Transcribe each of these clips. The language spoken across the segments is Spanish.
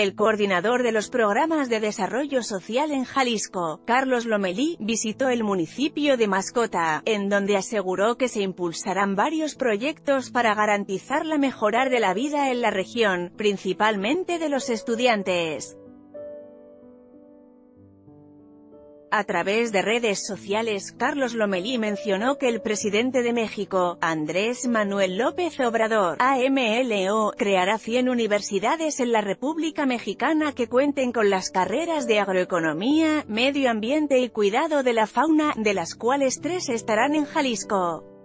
El coordinador de los programas de desarrollo social en Jalisco, Carlos Lomelí, visitó el municipio de Mascota, en donde aseguró que se impulsarán varios proyectos para garantizar la mejorar de la vida en la región, principalmente de los estudiantes. A través de redes sociales, Carlos Lomelí mencionó que el presidente de México, Andrés Manuel López Obrador, AMLO, creará 100 universidades en la República Mexicana que cuenten con las carreras de agroeconomía, medio ambiente y cuidado de la fauna, de las cuales tres estarán en Jalisco.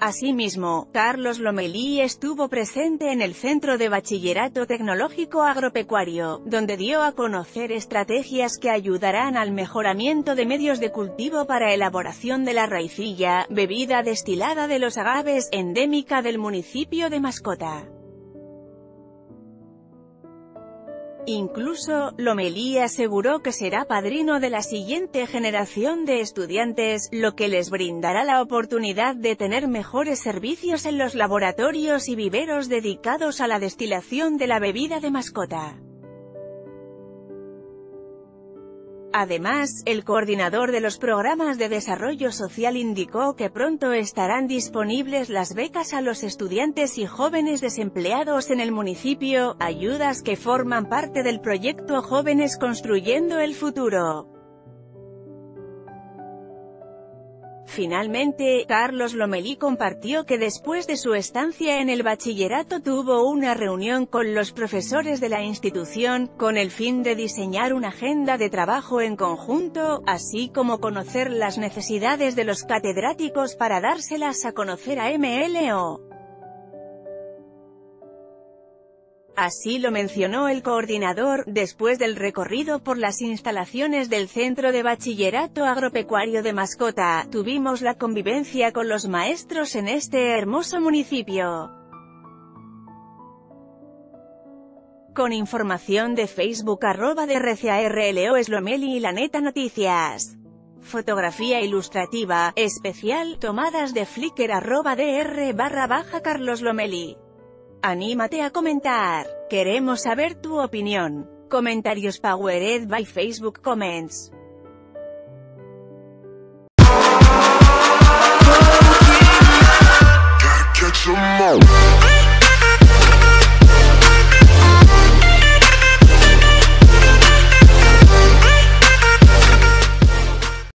Asimismo, Carlos Lomelí estuvo presente en el Centro de Bachillerato Tecnológico Agropecuario, donde dio a conocer estrategias que ayudarán al mejoramiento de medios de cultivo para elaboración de la raicilla, bebida destilada de los agaves, endémica del municipio de Mascota. Incluso, Lomelí aseguró que será padrino de la siguiente generación de estudiantes, lo que les brindará la oportunidad de tener mejores servicios en los laboratorios y viveros dedicados a la destilación de la bebida de mascota. Además, el coordinador de los programas de desarrollo social indicó que pronto estarán disponibles las becas a los estudiantes y jóvenes desempleados en el municipio, ayudas que forman parte del proyecto Jóvenes Construyendo el Futuro. Finalmente, Carlos Lomelí compartió que después de su estancia en el bachillerato tuvo una reunión con los profesores de la institución, con el fin de diseñar una agenda de trabajo en conjunto, así como conocer las necesidades de los catedráticos para dárselas a conocer a MLO. Así lo mencionó el coordinador, después del recorrido por las instalaciones del Centro de Bachillerato Agropecuario de Mascota, tuvimos la convivencia con los maestros en este hermoso municipio. Con información de Facebook arroba de RCARLO Eslomeli y La Neta Noticias. Fotografía ilustrativa, especial, tomadas de Flickr arroba DR barra baja Carlos Lomeli. Anímate a comentar. Queremos saber tu opinión. Comentarios Powered by Facebook Comments.